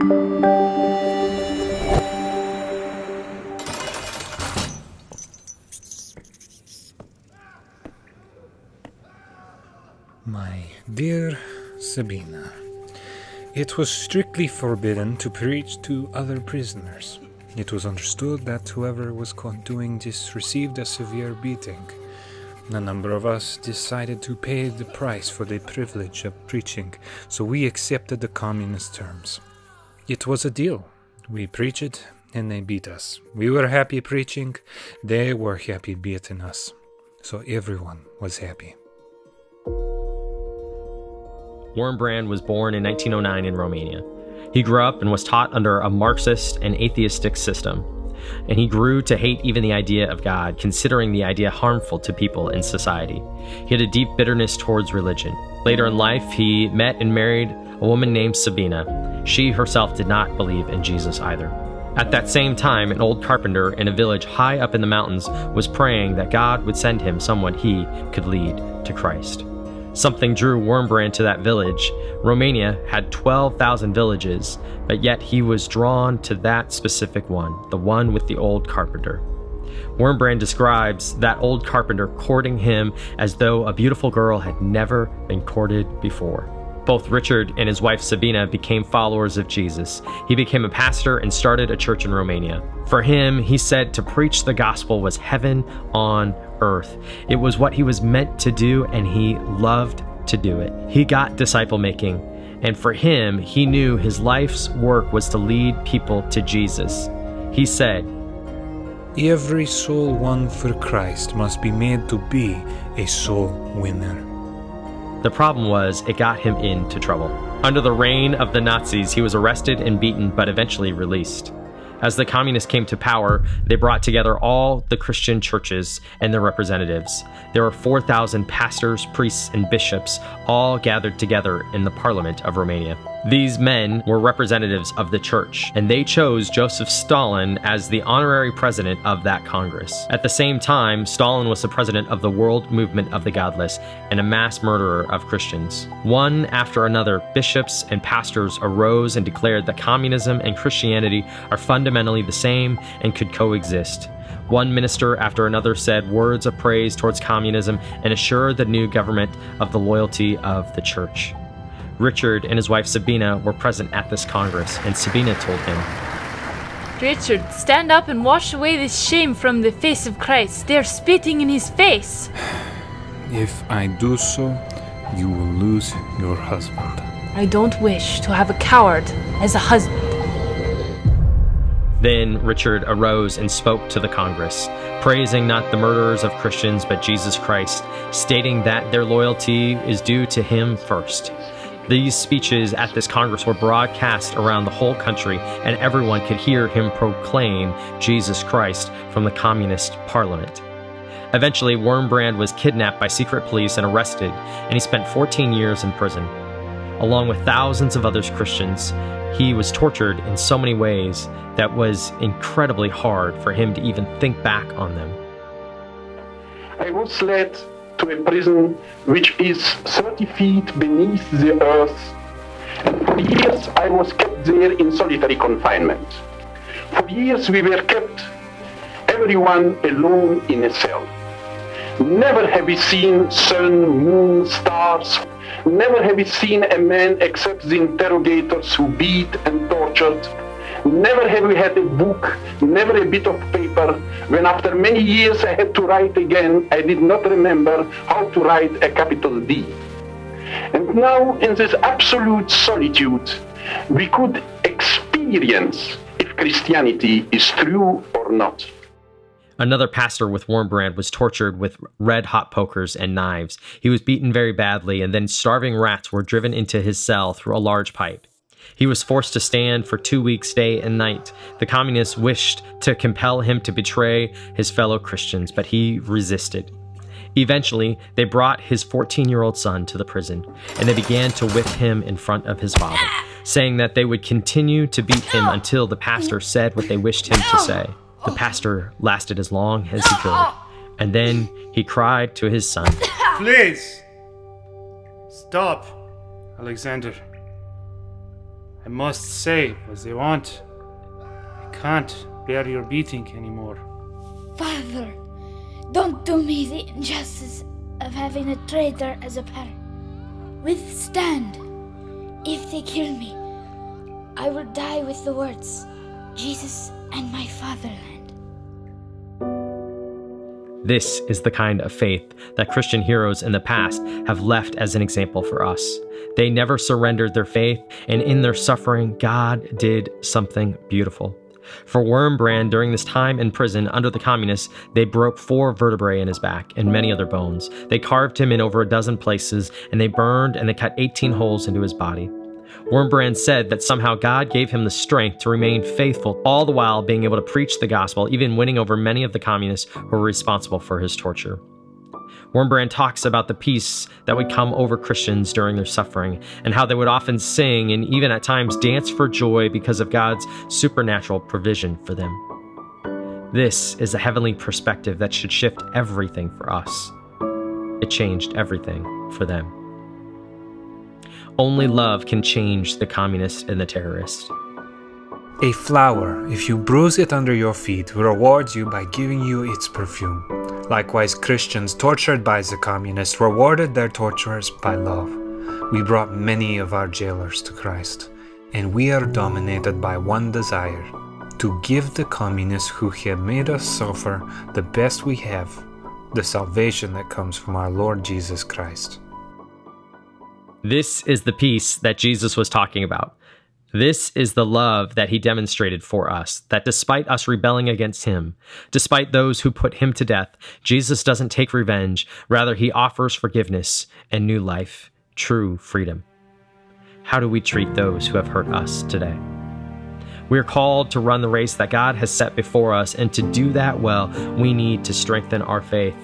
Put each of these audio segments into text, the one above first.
My dear Sabina, it was strictly forbidden to preach to other prisoners. It was understood that whoever was caught doing this received a severe beating. A number of us decided to pay the price for the privilege of preaching, so we accepted the communist terms. It was a deal. We preached, and they beat us. We were happy preaching, they were happy beating us. So everyone was happy. Wurmbrand was born in 1909 in Romania. He grew up and was taught under a Marxist and atheistic system. And he grew to hate even the idea of God, considering the idea harmful to people in society. He had a deep bitterness towards religion. Later in life, he met and married a woman named Sabina. She herself did not believe in Jesus either. At that same time, an old carpenter in a village high up in the mountains was praying that God would send him someone he could lead to Christ. Something drew Wurmbrand to that village. Romania had 12,000 villages, but yet he was drawn to that specific one, the one with the old carpenter. Wurmbrand describes that old carpenter courting him as though a beautiful girl had never been courted before. Both Richard and his wife Sabina became followers of Jesus. He became a pastor and started a church in Romania. For him, he said to preach the gospel was heaven on earth. It was what he was meant to do, and he loved to do it. He got disciple making, and for him, he knew his life's work was to lead people to Jesus. He said, Every soul won for Christ must be made to be a soul winner. The problem was, it got him into trouble. Under the reign of the Nazis, he was arrested and beaten, but eventually released. As the communists came to power, they brought together all the Christian churches and their representatives. There were 4,000 pastors, priests, and bishops all gathered together in the parliament of Romania. These men were representatives of the church, and they chose Joseph Stalin as the honorary president of that Congress. At the same time, Stalin was the president of the World Movement of the Godless and a mass murderer of Christians. One after another, bishops and pastors arose and declared that communism and Christianity are fundamentally the same and could coexist. One minister after another said words of praise towards communism and assured the new government of the loyalty of the church. Richard and his wife Sabina were present at this Congress, and Sabina told him, Richard, stand up and wash away this shame from the face of Christ. They are spitting in his face. If I do so, you will lose your husband. I don't wish to have a coward as a husband. Then Richard arose and spoke to the Congress, praising not the murderers of Christians but Jesus Christ, stating that their loyalty is due to him first. These speeches at this Congress were broadcast around the whole country, and everyone could hear him proclaim Jesus Christ from the Communist Parliament. Eventually, Wurmbrand was kidnapped by secret police and arrested, and he spent 14 years in prison. Along with thousands of other Christians, he was tortured in so many ways that was incredibly hard for him to even think back on them. I was led to a prison which is 30 feet beneath the earth. And for years I was kept there in solitary confinement. For years we were kept, everyone alone in a cell. Never have we seen sun, moon, stars. Never have we seen a man except the interrogators who beat and tortured Never have we had a book, never a bit of paper. When after many years I had to write again, I did not remember how to write a capital D. And now, in this absolute solitude, we could experience if Christianity is true or not. Another pastor with Wurmbrand was tortured with red hot pokers and knives. He was beaten very badly, and then starving rats were driven into his cell through a large pipe. He was forced to stand for two weeks, day and night. The communists wished to compel him to betray his fellow Christians, but he resisted. Eventually, they brought his 14 year old son to the prison, and they began to whip him in front of his father, saying that they would continue to beat him until the pastor said what they wished him to say. The pastor lasted as long as he could, and then he cried to his son, Please! Stop, Alexander. I must say what they want. I can't bear your beating anymore. Father, don't do me the injustice of having a traitor as a parent. Withstand. If they kill me, I will die with the words, Jesus and my fatherland. This is the kind of faith that Christian heroes in the past have left as an example for us. They never surrendered their faith, and in their suffering, God did something beautiful. For Wurmbrand, during this time in prison under the communists, they broke four vertebrae in his back and many other bones. They carved him in over a dozen places, and they burned and they cut 18 holes into his body. Wurmbrand said that somehow God gave him the strength to remain faithful, all the while being able to preach the gospel, even winning over many of the communists who were responsible for his torture. Wurmbrand talks about the peace that would come over Christians during their suffering, and how they would often sing and even at times dance for joy because of God's supernatural provision for them. This is a heavenly perspective that should shift everything for us. It changed everything for them. Only love can change the communist and the terrorist. A flower, if you bruise it under your feet, rewards you by giving you its perfume. Likewise, Christians tortured by the communists rewarded their torturers by love. We brought many of our jailers to Christ, and we are dominated by one desire to give the communists who have made us suffer the best we have the salvation that comes from our Lord Jesus Christ. This is the peace that Jesus was talking about. This is the love that he demonstrated for us, that despite us rebelling against him, despite those who put him to death, Jesus doesn't take revenge. Rather, he offers forgiveness and new life, true freedom. How do we treat those who have hurt us today? We are called to run the race that God has set before us, and to do that well, we need to strengthen our faith.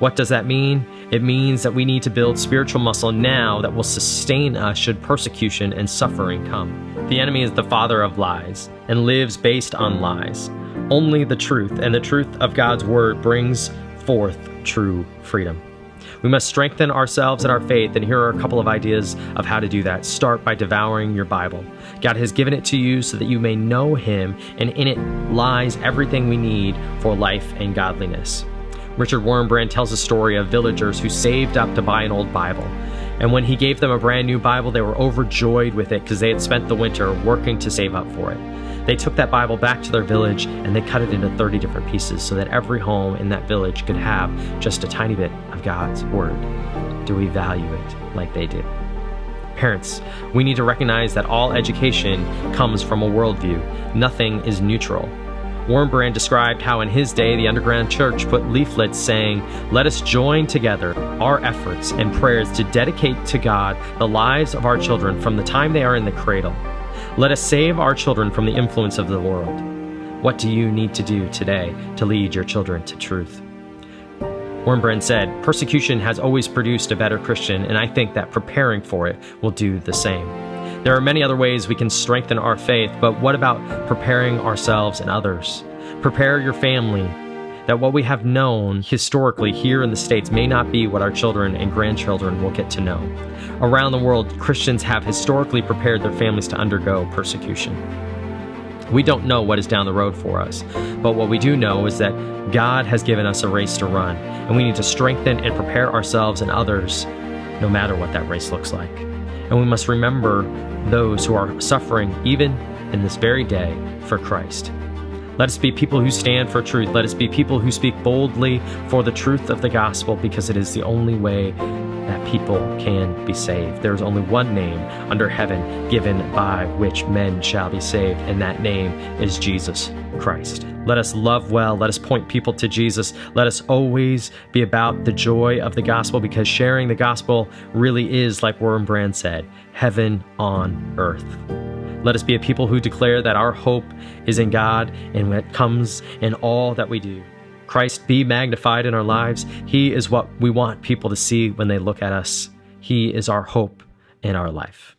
What does that mean? It means that we need to build spiritual muscle now that will sustain us should persecution and suffering come. The enemy is the father of lies and lives based on lies. Only the truth and the truth of God's word brings forth true freedom. We must strengthen ourselves in our faith, and here are a couple of ideas of how to do that. Start by devouring your Bible. God has given it to you so that you may know Him, and in it lies everything we need for life and godliness. Richard Wurmbrand tells a story of villagers who saved up to buy an old Bible. And when he gave them a brand new Bible, they were overjoyed with it because they had spent the winter working to save up for it. They took that Bible back to their village and they cut it into 30 different pieces so that every home in that village could have just a tiny bit of God's Word. Do we value it like they did? Parents, we need to recognize that all education comes from a worldview. Nothing is neutral. Wurmbrand described how in his day the underground church put leaflets saying, Let us join together our efforts and prayers to dedicate to God the lives of our children from the time they are in the cradle. Let us save our children from the influence of the world. What do you need to do today to lead your children to truth? Wurmbrand said, Persecution has always produced a better Christian, and I think that preparing for it will do the same. There are many other ways we can strengthen our faith, but what about preparing ourselves and others? Prepare your family that what we have known historically here in the States may not be what our children and grandchildren will get to know. Around the world, Christians have historically prepared their families to undergo persecution. We don't know what is down the road for us, but what we do know is that God has given us a race to run, and we need to strengthen and prepare ourselves and others no matter what that race looks like. And we must remember those who are suffering even in this very day for Christ. Let us be people who stand for truth. Let us be people who speak boldly for the truth of the gospel because it is the only way that people can be saved. There is only one name under heaven given by which men shall be saved, and that name is Jesus Christ. Let us love well. Let us point people to Jesus. Let us always be about the joy of the gospel because sharing the gospel really is, like Wurmbrand said, heaven on earth. Let us be a people who declare that our hope is in God and what comes in all that we do. Christ be magnified in our lives. He is what we want people to see when they look at us. He is our hope in our life.